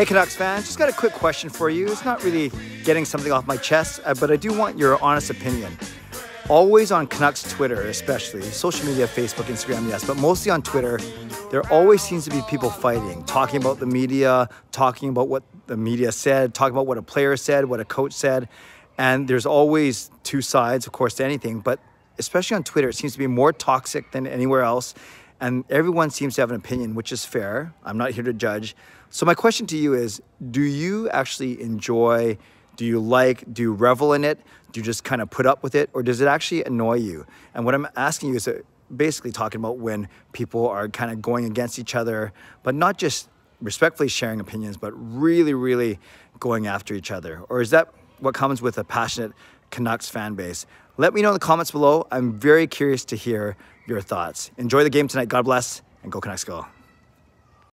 Hey Canucks fans, just got a quick question for you. It's not really getting something off my chest, uh, but I do want your honest opinion. Always on Canucks Twitter, especially social media, Facebook, Instagram, yes, but mostly on Twitter, there always seems to be people fighting, talking about the media, talking about what the media said, talking about what a player said, what a coach said. And there's always two sides, of course, to anything, but especially on Twitter, it seems to be more toxic than anywhere else. And everyone seems to have an opinion, which is fair. I'm not here to judge. So, my question to you is Do you actually enjoy, do you like, do you revel in it? Do you just kind of put up with it? Or does it actually annoy you? And what I'm asking you is uh, basically talking about when people are kind of going against each other, but not just respectfully sharing opinions, but really, really going after each other? Or is that what comes with a passionate Canucks fan base? Let me know in the comments below. I'm very curious to hear your thoughts. Enjoy the game tonight. God bless and go Canucks go.